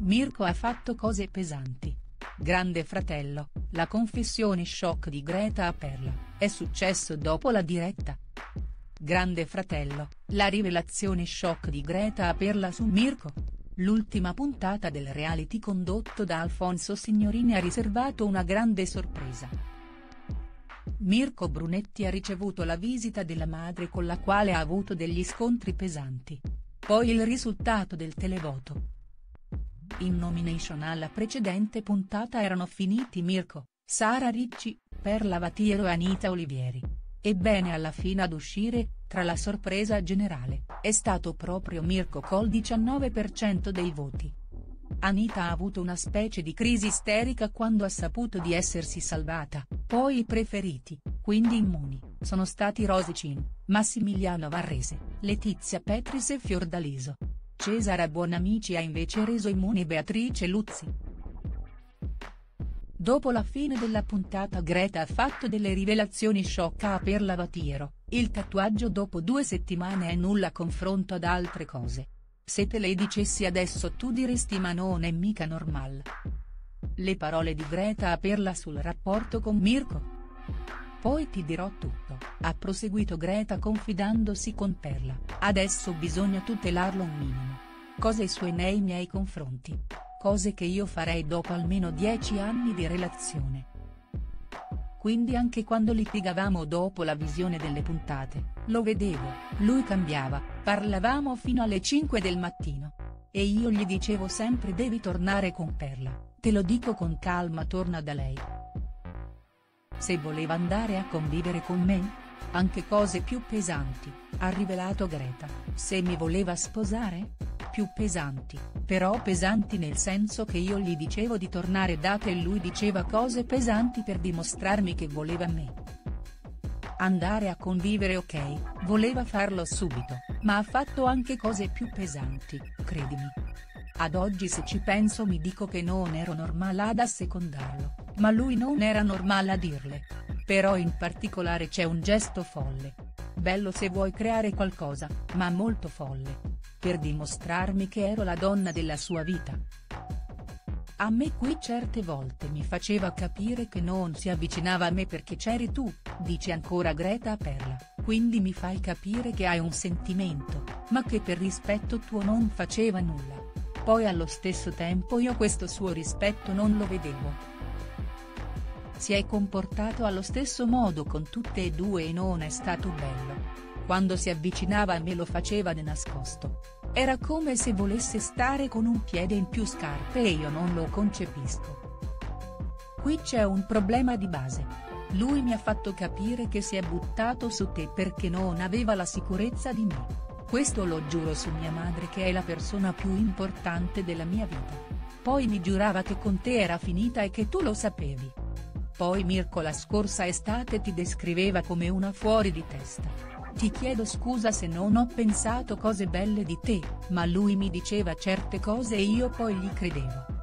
Mirko ha fatto cose pesanti. Grande fratello, la confessione shock di Greta a Perla, è successo dopo la diretta. Grande fratello, la rivelazione shock di Greta a Perla su Mirko. L'ultima puntata del reality condotto da Alfonso Signorini ha riservato una grande sorpresa. Mirko Brunetti ha ricevuto la visita della madre con la quale ha avuto degli scontri pesanti. Poi il risultato del televoto. In nomination alla precedente puntata erano finiti Mirko, Sara Ricci, Perla Vatiero e Anita Olivieri. Ebbene alla fine ad uscire, tra la sorpresa generale, è stato proprio Mirko col 19% dei voti. Anita ha avuto una specie di crisi isterica quando ha saputo di essersi salvata, poi i preferiti, quindi immuni, sono stati Rosicin, Massimiliano Varrese, Letizia Petris e Fiordaliso. Cesara Buonamici ha invece reso immuni Beatrice Luzzi. Dopo la fine della puntata Greta ha fatto delle rivelazioni shock a per Lavatiero, il tatuaggio dopo due settimane è nulla confronto ad altre cose. Se te le dicessi adesso tu diresti ma non è mica normal. Le parole di Greta a Perla sul rapporto con Mirko. Poi ti dirò tutto, ha proseguito Greta confidandosi con Perla, adesso bisogna tutelarlo un minimo. Cose sue nei miei confronti. Cose che io farei dopo almeno dieci anni di relazione quindi anche quando litigavamo dopo la visione delle puntate, lo vedevo, lui cambiava, parlavamo fino alle 5 del mattino. E io gli dicevo sempre devi tornare con Perla, te lo dico con calma torna da lei. Se voleva andare a convivere con me? Anche cose più pesanti, ha rivelato Greta, se mi voleva sposare? Più pesanti, però pesanti nel senso che io gli dicevo di tornare da te e lui diceva cose pesanti per dimostrarmi che voleva me. Andare a convivere ok, voleva farlo subito, ma ha fatto anche cose più pesanti, credimi. Ad oggi se ci penso mi dico che non ero normale ad assecondarlo, ma lui non era normale a dirle. Però in particolare c'è un gesto folle. Bello se vuoi creare qualcosa, ma molto folle per dimostrarmi che ero la donna della sua vita. A me qui certe volte mi faceva capire che non si avvicinava a me perché c'eri tu, dice ancora Greta Perla, quindi mi fai capire che hai un sentimento, ma che per rispetto tuo non faceva nulla. Poi allo stesso tempo io questo suo rispetto non lo vedevo. Si è comportato allo stesso modo con tutte e due e non è stato bello quando si avvicinava a me lo faceva di nascosto. Era come se volesse stare con un piede in più scarpe e io non lo concepisco. Qui c'è un problema di base. Lui mi ha fatto capire che si è buttato su te perché non aveva la sicurezza di me. Questo lo giuro su mia madre che è la persona più importante della mia vita. Poi mi giurava che con te era finita e che tu lo sapevi. Poi Mirko la scorsa estate ti descriveva come una fuori di testa. Ti chiedo scusa se non ho pensato cose belle di te, ma lui mi diceva certe cose e io poi gli credevo.